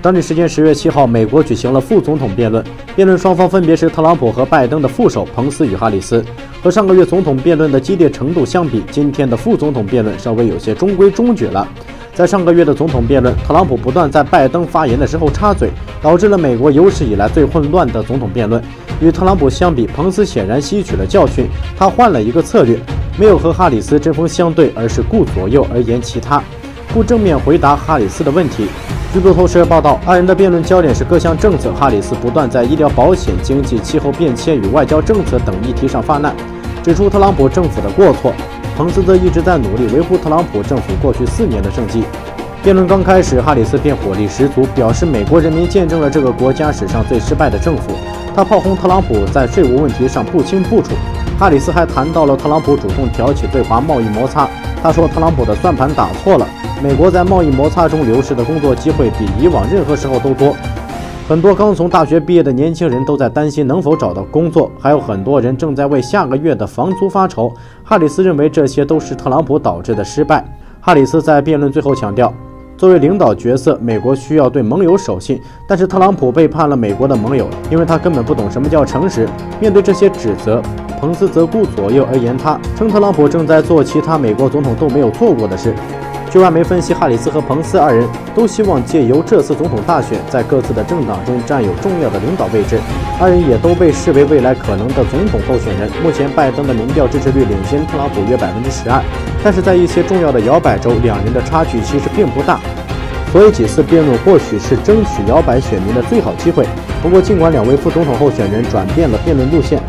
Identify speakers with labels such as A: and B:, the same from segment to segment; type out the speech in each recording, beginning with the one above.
A: 当地时间十月七号，美国举行了副总统辩论，辩论双方分别是特朗普和拜登的副手彭斯与哈里斯。和上个月总统辩论的激烈程度相比，今天的副总统辩论稍微有些中规中矩了。在上个月的总统辩论，特朗普不断在拜登发言的时候插嘴，导致了美国有史以来最混乱的总统辩论。与特朗普相比，彭斯显然吸取了教训，他换了一个策略，没有和哈里斯针锋相对，而是顾左右而言其他，不正面回答哈里斯的问题。据路透社报道，二人的辩论焦点是各项政策。哈里斯不断在医疗保险、经济、气候变迁与外交政策等议题上发难，指出特朗普政府的过错。彭斯则一直在努力维护特朗普政府过去四年的政绩。辩论刚开始，哈里斯便火力十足，表示美国人民见证了这个国家史上最失败的政府。他炮轰特朗普在税务问题上不清不楚。哈里斯还谈到了特朗普主动挑起对华贸易摩擦。他说，特朗普的算盘打错了。美国在贸易摩擦中流失的工作机会比以往任何时候都多，很多刚从大学毕业的年轻人都在担心能否找到工作，还有很多人正在为下个月的房租发愁。哈里斯认为这些都是特朗普导致的失败。哈里斯在辩论最后强调，作为领导角色，美国需要对盟友守信，但是特朗普背叛了美国的盟友，因为他根本不懂什么叫诚实。面对这些指责，彭斯则顾左右而言他，称特朗普正在做其他美国总统都没有做过的事。据外媒分析，哈里斯和彭斯二人都希望借由这次总统大选，在各自的政党中占有重要的领导位置。二人也都被视为未来可能的总统候选人。目前，拜登的民调支持率领先特朗普约百分之十二，但是在一些重要的摇摆州，两人的差距其实并不大。所以，几次辩论或许是争取摇摆选民的最好机会。不过，尽管两位副总统候选人转变了辩论路线。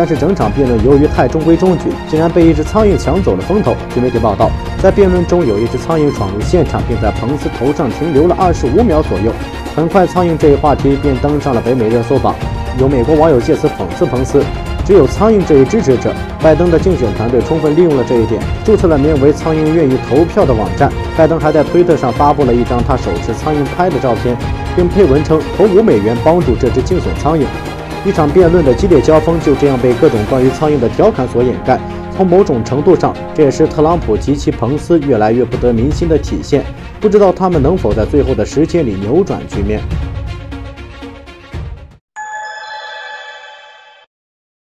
A: 但是整场辩论由于太中规中矩，竟然被一只苍蝇抢走了风头。据媒体报道，在辩论中有一只苍蝇闯入现场，并在彭斯头上停留了二十五秒左右。很快，苍蝇这一话题便登上了北美热搜榜。有美国网友借此讽刺彭斯：“只有苍蝇这一支持者。”拜登的竞选团队充分利用了这一点，注册了名为“苍蝇愿意投票”的网站。拜登还在推特上发布了一张他手持苍蝇拍的照片，并配文称：“投五美元帮助这只竞选苍蝇。”一场辩论的激烈交锋就这样被各种关于苍蝇的调侃所掩盖。从某种程度上，这也是特朗普及其彭斯越来越不得民心的体现。不知道他们能否在最后的时间里扭转局面。